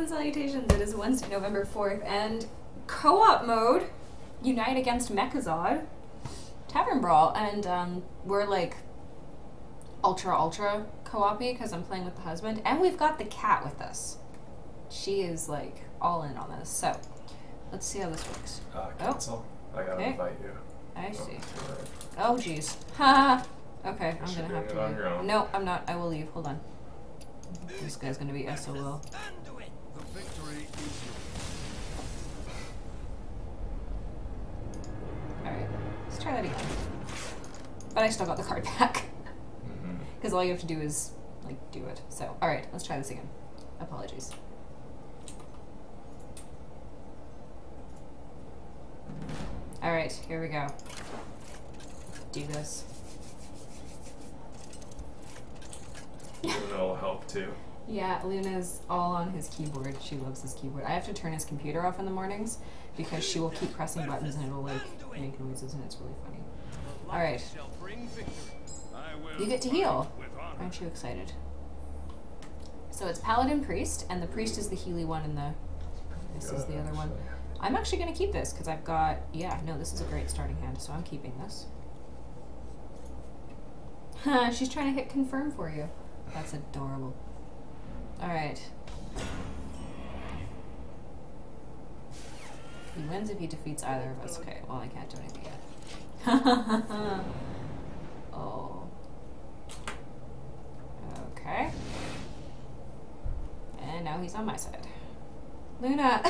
and salutations. It is Wednesday, November 4th, and co op mode Unite against Mechazod Tavern Brawl. And um, we're like ultra, ultra co op because I'm playing with the husband. And we've got the cat with us. She is like all in on this. So let's see how this works. Uh, cancel. I gotta Okay. invite you. I Oh, see. Oh, jeez. Ha! Okay, I'm gonna have to leave. No, I'm not. I will leave. Hold on. This guy's gonna be SOL. The victory is Alright, let's try that again. But I still got the card back. Mm-hmm. Because all you have to do is, like, do it. So, alright, let's try this again. Apologies. Alright, here we go. Do this. It'll help too. Yeah, Luna's all on his keyboard. She loves his keyboard. I have to turn his computer off in the mornings because she will keep pressing buttons and it'll, like, make noises and it's really funny. Alright, you get to heal. Aren't you excited? So it's Paladin Priest, and the Priest is the Healy one, and the this is the other one. I'm actually going to keep this because I've got yeah no this is a great starting hand, so I'm keeping this. She's trying to hit confirm for you. That's adorable. All right. He wins if he defeats either of us. Okay, well I can't do anything yet. oh. Okay. And now he's on my side. Luna!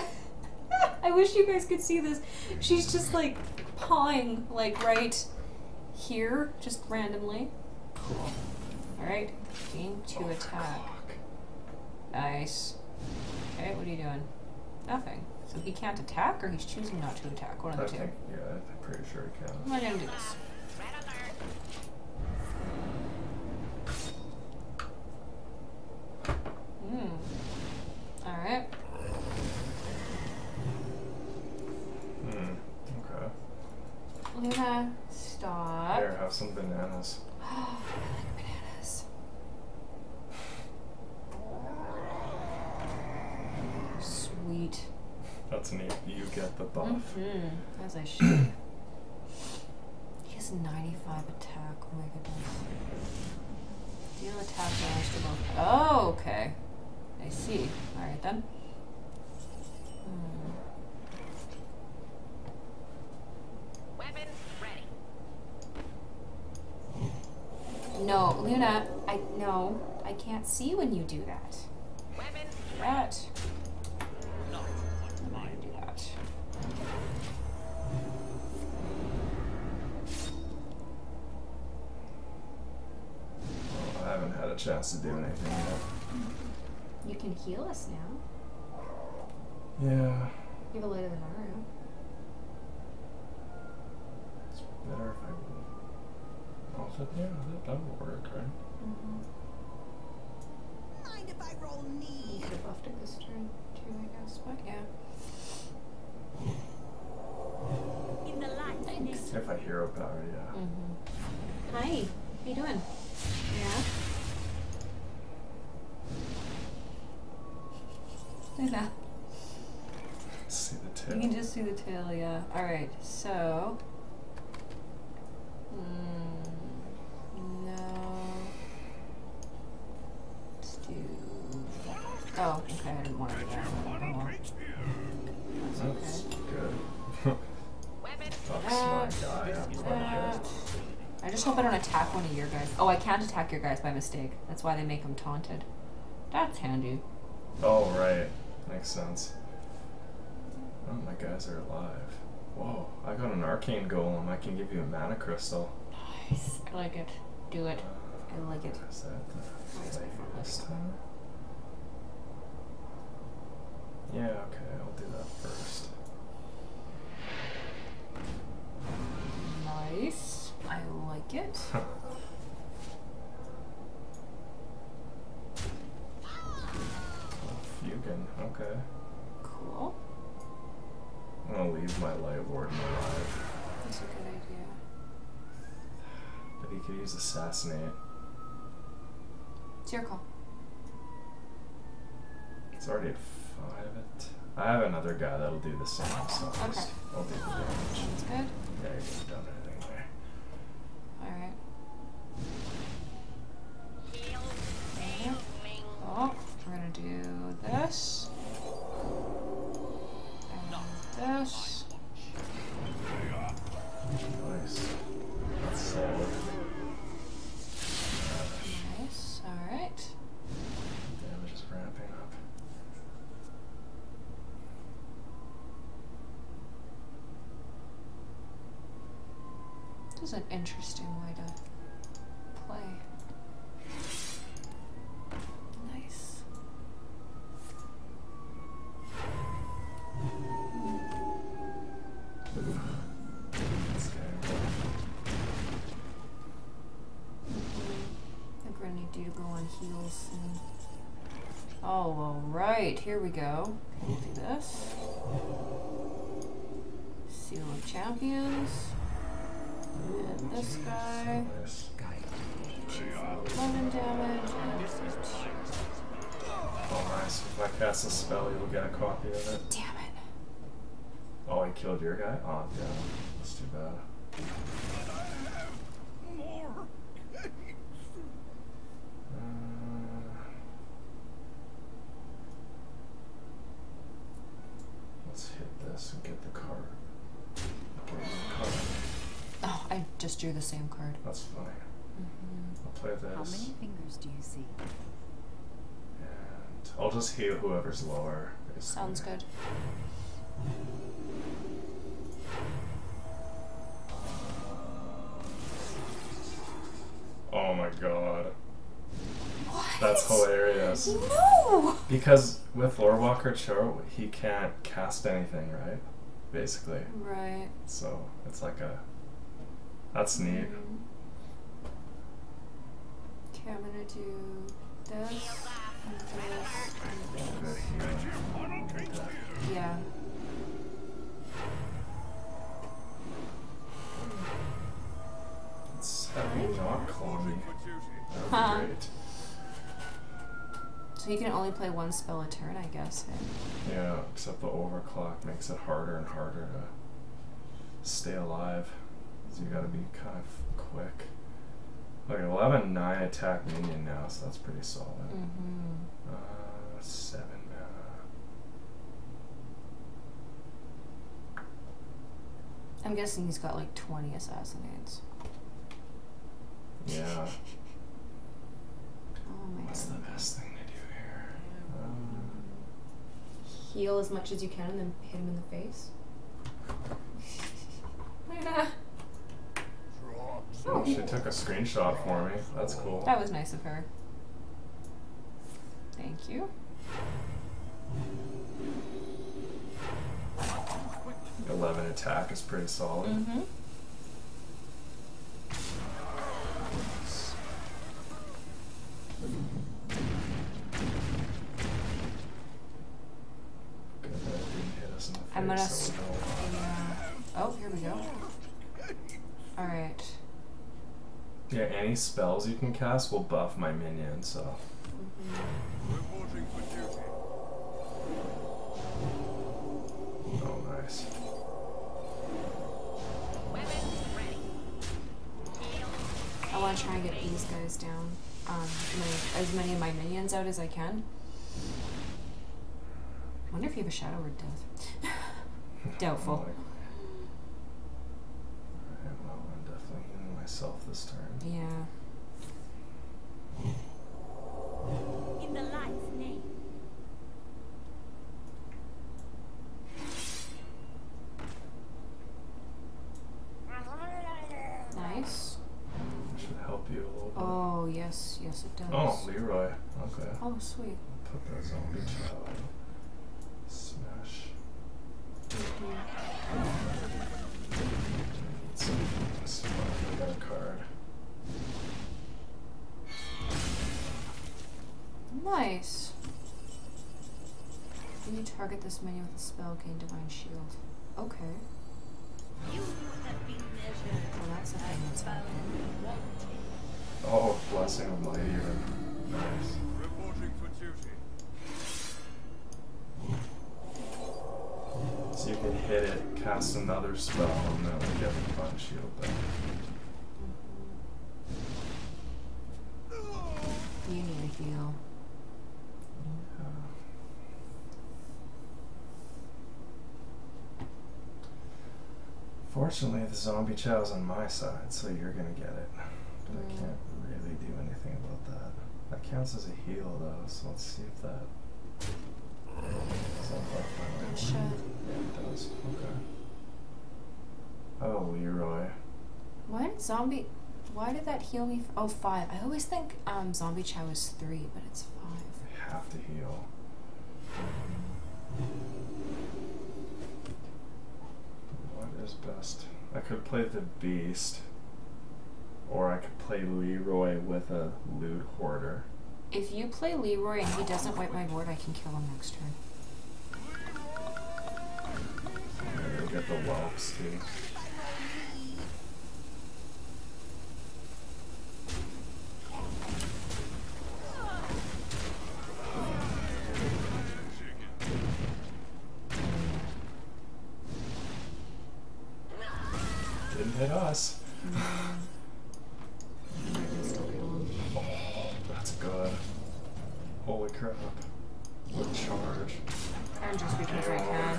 I wish you guys could see this. She's just like pawing, like right here, just randomly. Cool. Alright, gain to Oh, attack. Nice. Okay, what are you doing? Nothing. So he can't attack, or he's choosing not to attack. One of the two. think, yeah, I'm pretty sure he can. I'm gonna do this. Hmm. Alright. Hmm. Okay. Luna, stop. Here, have some bananas. Oh, I like bananas. Sweet. That's neat. You get the buff. Mm-hmm. As I should. he has 95 attack. Oh my goodness. Deal attack damage to both. Oh, okay. I see. Alright then. Hmm. Weapons ready. No, Luna, I no, I can't see when you do that. That. I'm not gonna do that. I haven't had a chance to do anything yet. You can heal us now. Yeah. You have a lighter than Aru. It's better if I. Also, yeah, that, that will work, right? Mm-hmm. Mind if I roll You knee? could have buffed it this turn too, I guess, but yeah. In the light. Thanks. If I hero power, yeah. Mm-hmm. Hi. How you doing? Yeah. Luna. See the tail. You can just see the tail, yeah. Alright, so. Oh, okay, I didn't want to do that. Oh, well. That's That's okay. good. Uh, smart guy. I'm Uh, I just hope I don't attack one of your guys. Oh, I can't attack your guys by mistake. That's why they make them taunted. That's handy. Oh, right. Makes sense. Oh, my guys are alive. Whoa, I got an arcane golem. I can give you a mana crystal. Nice. I like it. Do it. I like it. Is that the Where's my thing phone? this time? Yeah, okay, I'll do that first. Nice. I like it. Feugen, okay. Cool. I'm gonna leave my light warden alive. That's a good idea. But he could use assassinate. It's your call. It's already at five it. I have another guy that'll do the same, so I'll, Okay. just, I'll do the damage. That's good. Yeah, you could have done anything there. Alright. Is an interesting way to play. Nice. I think we're gonna need you to go on heals. Oh, alright, here we go. We'll do this. Seal of Champions. And this guy. Nice. 11 damage. Oh, nice. If I cast a spell, you'll get a copy of it. damn it. Oh, he killed your guy? Oh, yeah. That's too bad. More. Uh, let's hit this and get the card. Get the card. Oh, I just drew the same card. That's fine. Mm-hmm. I'll play this. How many fingers do you see? And I'll just heal whoever's lower. basically. Sounds good. Oh my god. What? That's hilarious. No! Because with Lorewalker Cho, he can't cast anything, right? Basically. Right. So it's like a. That's neat. Okay, I'm gonna do this and this and this. Yeah. It's heavy, not duty. Huh. great. So you can only play one spell a turn, I guess. eh? Yeah, except the overclock makes it harder and harder to stay alive. So you gotta be kind of quick. Okay, well I have a 9 attack minion now, so that's pretty solid. Mm-hmm. Uh, 7 mana. I'm guessing he's got like 20 assassinates. Yeah. Oh my What's the best thing to do here? Um, Heal as much as you can and then hit him in the face. Yeah. Oh, she took a screenshot for me. That's cool. That was nice of her. Thank you. 11 attack is pretty solid. Mm-hmm. Good that it didn't hit us in the face. I'm gonna. so s- we know. yeah. Oh, here we go. All right. Yeah, any spells you can cast will buff my minion, so. Reporting for duty. Oh, nice. Weapons ready. Heal. I want to try and get these guys down. Um, my, as many of my minions out as I can. I wonder if you have a shadow word death. Doubtful. I'm like- Alright, well, I'm definitely healing myself this turn. Yeah. In the light's name. Nice. Should help you a little bit. Oh yes, yes it does. Oh, Leeroy. Okay. Oh sweet. Put that zombie chow. Nice. When you target this minion with a spell, gain divine shield. Okay. You have been measured. Well, that's a thing that's. Oh, blessing of might even. Nice. Reporting for duty. hit it, cast another spell, and then we get the fun shield back. You need a heal. Fortunately, the zombie chow's on my side, so you're gonna get it. But I Mm. can't really do anything about that. That counts as a heal, though, so let's see if that. Does that buff my life? Yeah, it does. Okay. Oh, Leeroy. Why did zombie? Why did that heal me? F- oh, five. I always think um, zombie chow is three, but it's five. I have to heal. Best? I could play the Beast, or I could play Leeroy with a Loot Hoarder. If you play Leeroy and he doesn't wipe my board, I can kill him next turn. We'll get the Whelps too. Hit us. I can still kill him. Oh, that's good. Holy crap. What charge. And just because I can.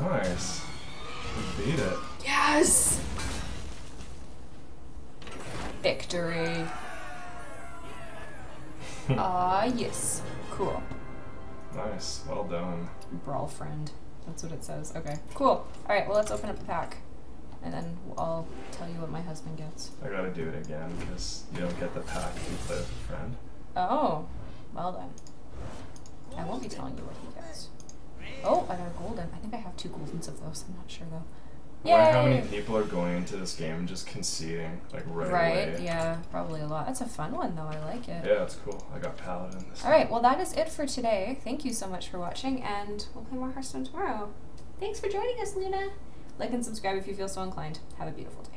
Nice. We beat it. Yes! Victory. Ah, yes. Cool. Nice. Well done. Brawl friend. That's what it says. Okay, cool. Alright, well, let's open up the pack. And then I'll tell you what my husband gets. I gotta do it again because you don't get the pack if you play with a friend. Oh, well then. I won't be telling you what he gets. Oh, I got a golden. I think I have two goldens of those. I'm not sure though. I wonder how many people are going into this game and just conceding like right, Right, away. yeah, probably a lot. That's a fun one though. I like it. Yeah, it's cool. I got Paladin All right, well, that is it for today. Thank you so much for watching, and we'll play more Hearthstone tomorrow. Thanks for joining us, Luna. Like and subscribe if you feel so inclined. Have a beautiful day.